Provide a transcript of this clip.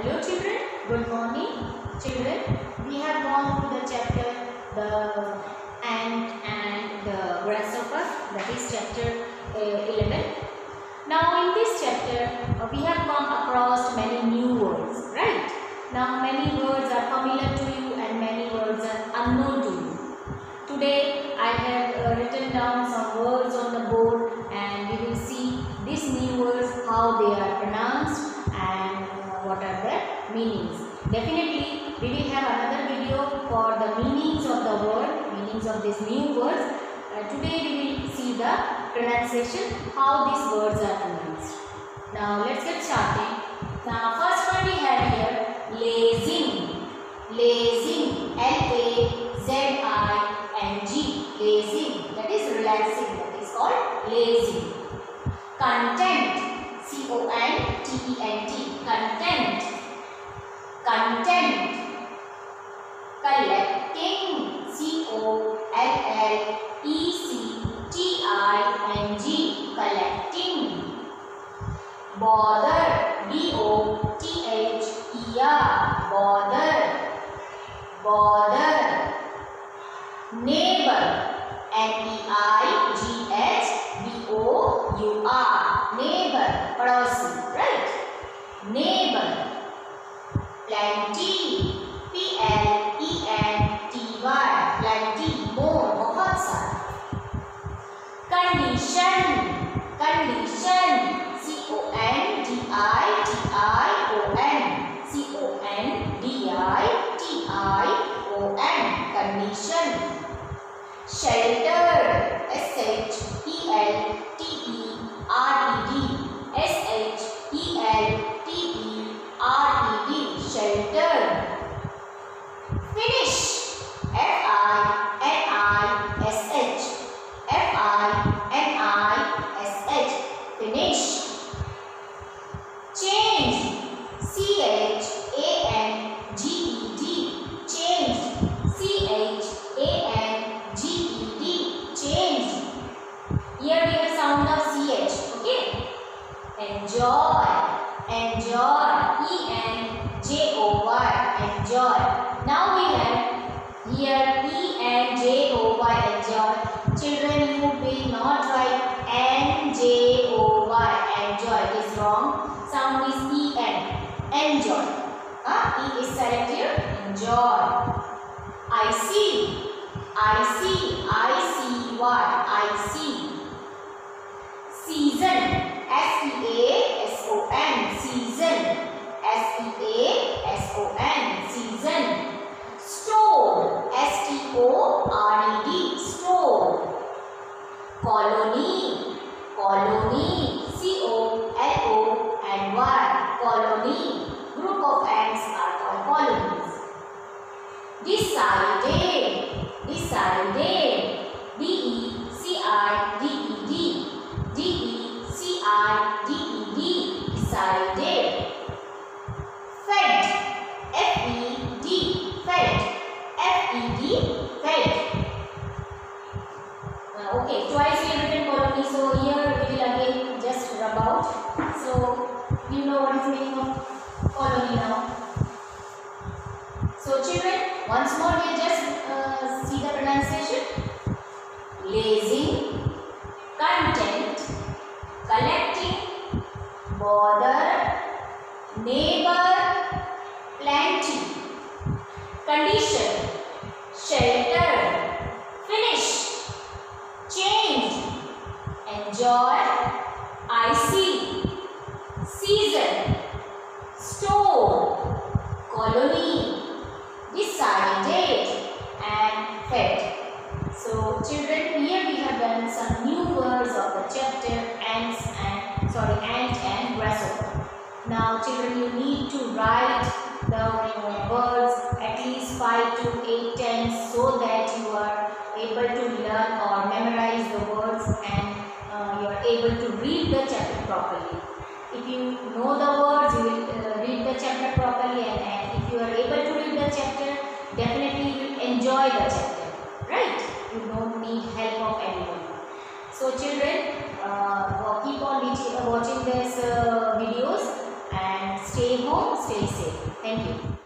Hello children, good morning. Children, we have gone to the chapter the ant and the grasshopper that is chapter uh, 11. Now in this chapter uh, we have come across many new words, right? Now many meanings. Definitely we will have another video for the meanings of the word, meanings of these new words. Uh, today we will see the pronunciation how these words are pronounced. Now let's get started. Now first one we have here lazing. Lazing L A Z I N G lazing that is relaxing that is called lazing. Content C O N T E N T content content collecting C O L L E C T I N G collecting bother B O T H E R bother bother neighbor N E I G H B O U R neighbor पड़ोसी right neighbor plenty shelter S H E L now we have here E N J O Y enjoy children you will not write N J O Y enjoy it is wrong. Sound is E N enjoy huh? E is silent here. Enjoy I see. I see. I C Y. I see. Season. S E A S O N. Season colony. Colony. C O L O N Y. Colony. Group of ants are called colonies. Decided. Decided. D E C I D E D. D E C I D E D. Decided uh, okay twice we have written colony so here we will again just rub out so you know what is meaning of colony now so children once more we just uh, see the pronunciation lazing content collecting bother neighbor enjoy i see. Season. Store. Colony. Decided and fed so children here we have done some new words of the chapter ants and sorry ant and grasshopper now children you need to write the words at least 5 to 8 times so that you are able to learn or memorize the words and uh, you are able to read the chapter properly. If you know the words you will uh, read the chapter properly and, and if you are able to read the chapter definitely you will enjoy the chapter right? You don't need help of anyone. So children uh, keep on watching these uh, videos and stay stay home stay safe. Thank you